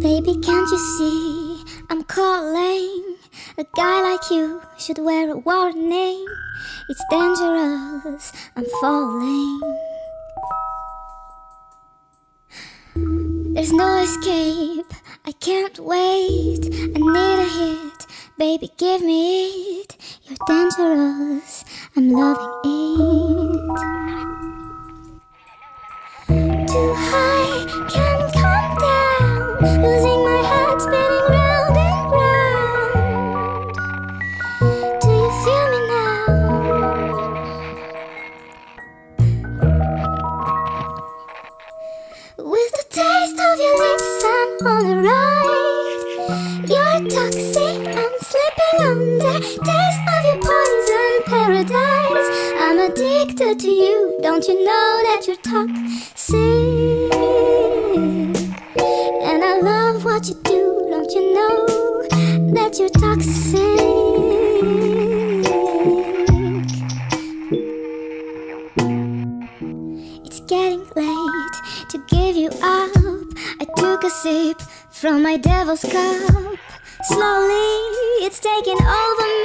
Baby, can't you see I'm calling? A guy like you should wear a warning. It's dangerous, I'm falling. There's no escape, I can't wait. I need a hit, baby, give me it. You're dangerous, I'm loving it. Too high, toxic, I'm slipping under. Taste of your poison paradise. I'm addicted to you. Don't you know that you're toxic? And I love what you do. Don't you know that you're toxic? It's getting late to give you up. I took a sip from my devil's cup. Slowly, it's taking over me.